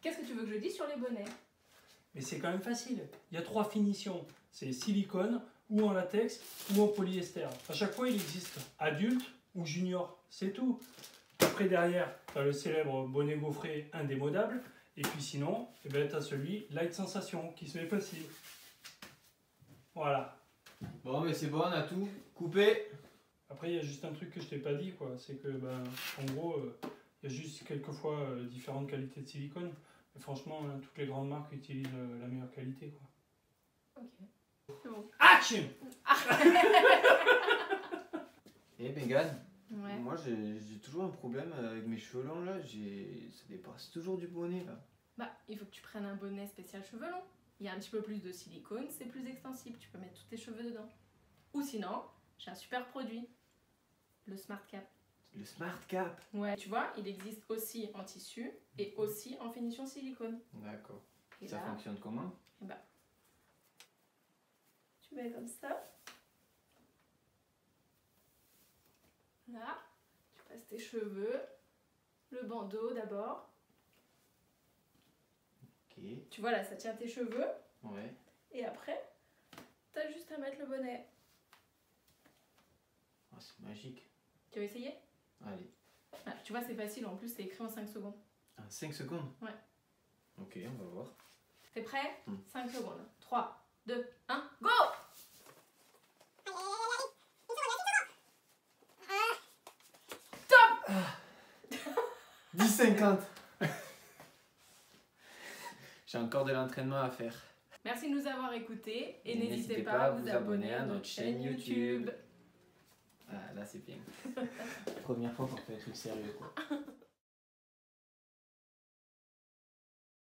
Qu'est-ce que tu veux que je dise sur les bonnets? Mais c'est quand même facile. Il y a trois finitions. C'est silicone, ou en latex, ou en polyester. À chaque fois, il existe adulte ou junior. C'est tout. Après, derrière, tu as le célèbre bonnet gaufré indémodable. Et puis sinon, eh ben, tu as celui Light Sensation qui se met facile. Voilà. Bon, mais c'est bon, on a tout. Coupé. Après, il y a juste un truc que je t'ai pas dit, quoi. C'est que, ben, en gros, euh, il y a juste quelques fois euh, différentes qualités de silicone. Mais franchement, hein, toutes les grandes marques utilisent euh, la meilleure qualité, quoi. Ok. C'est bon. Action Et Megan, Ouais. moi j'ai toujours un problème avec mes cheveux longs là. j'ai- Ça dépasse toujours du bonnet là. Bah, il faut que tu prennes un bonnet spécial cheveux longs. Il y a un petit peu plus de silicone, c'est plus extensible. Tu peux mettre tous tes cheveux dedans. Ou sinon, j'ai un super produit. Le Smart Cap. Le Smart Cap. Ouais. Tu vois, il existe aussi en tissu et aussi en finition silicone. D'accord. Et Ça là, fonctionne comment tu mets comme ça. Là, tu passes tes cheveux. Le bandeau d'abord. Ok. Tu vois là, ça tient tes cheveux. Ouais. Et après, t'as juste à mettre le bonnet. Ah, c'est magique. Tu veux essayer Allez. Ah, Tu vois, c'est facile. En plus, c'est écrit en 5 secondes. Ah, 5 secondes Ouais. Ok, on va voir. T'es prêt Hmm. 5 secondes. 3, 2, 1, go 10,50 J'ai encore de l'entraînement à faire. Merci de nous avoir écoutés et Et n'hésitez pas à vous abonner à notre chaîne YouTube. Ah, là c'est bien. Première fois qu'on fait un truc sérieux quoi.